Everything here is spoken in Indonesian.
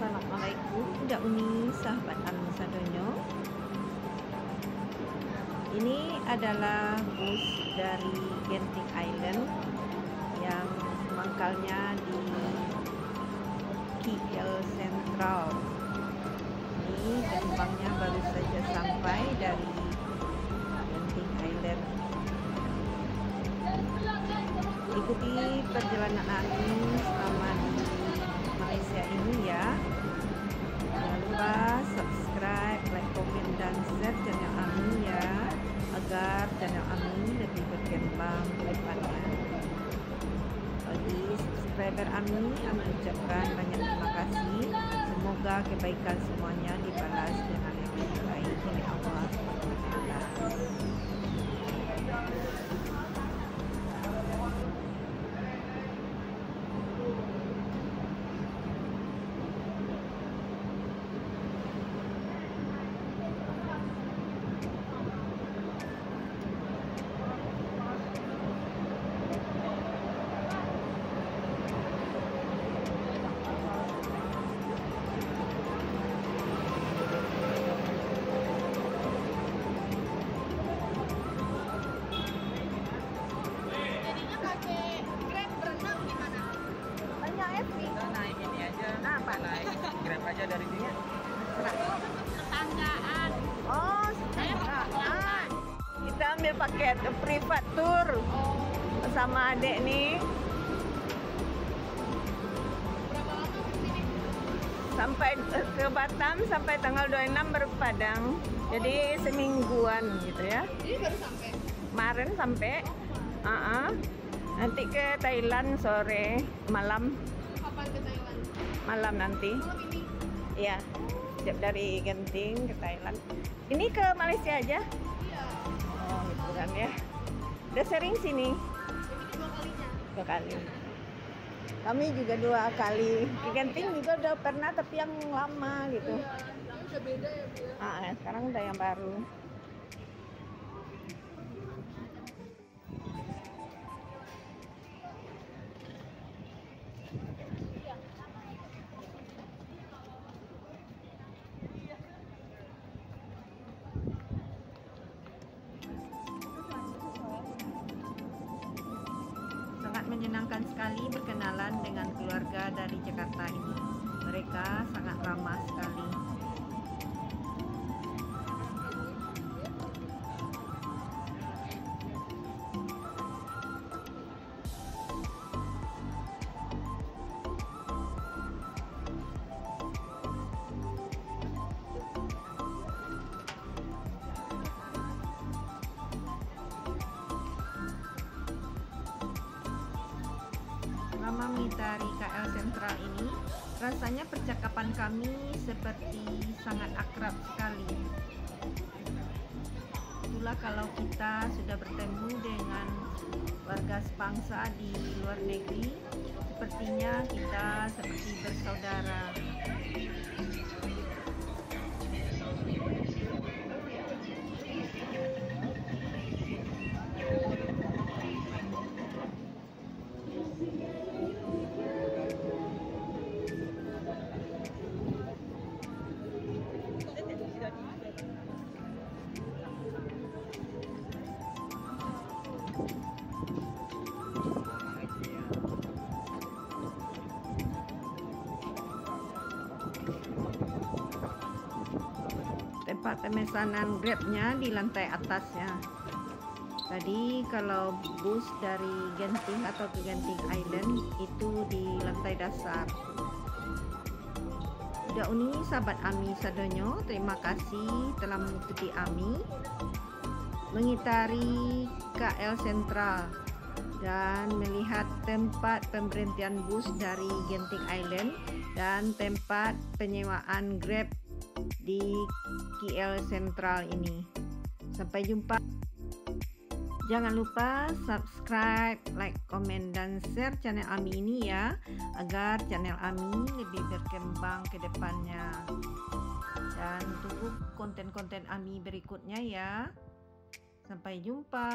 Assalamualaikum. Budak Uni Sahabat Ami Sadonyo Ini adalah bus dari Genting Island Yang mangkalnya di KL Central. Ini penumpangnya baru saja sampai dari Genting Island. Ikuti perjalanan subscriber Ami Ami ucapkan banyak terima kasih. Semoga kebaikan semuanya dibalas dengan aja dari sini Tetanggaan. oh ah, kita ambil paket private tour Oh, sama adik nih berapa lama ke sini? sampai eh, ke Batam sampai tanggal 26 baru ke Padang. Jadi semingguan gitu ya. Ini baru sampai. Kemarin sampai uh nanti ke Thailand sore malam? Malam nanti. Iya. Siap dari Genting ke Thailand. Ini ke Malaysia aja? Iya. Oh, liburan ya. Udah sering sini dua kali. Kami juga dua kali. Ke Genting juga udah pernah tapi yang lama gitu. Iya. Ini udah beda ya, Bu ya? Ah, ya, sekarang udah yang baru. Menyenangkan sekali berkenalan dengan keluarga dari Jakarta ini. Mereka sangat ramah sekali. Selama mengitari KL Sentral ini, rasanya percakapan kami seperti sangat akrab sekali. Itulah kalau kita sudah bertemu dengan warga sebangsa di luar negeri, sepertinya kita seperti bersaudara. Tempat pemesanan grabnya di lantai atasnya. Tadi kalau bus dari Genting atau ke Genting Island itu di lantai dasar. Udah Uni sahabat Ami Sadonyo terima kasih telah mengikuti Ami mengitari KL Sentral dan melihat tempat pemberhentian bus dari Genting Island dan tempat penyewaan Grab di KL Sentral ini. Sampai jumpa. Jangan lupa subscribe, like, komen, dan share channel Ami ini ya agar channel Ami lebih berkembang ke depannya. Dan tunggu konten-konten Ami berikutnya ya. Sampai jumpa.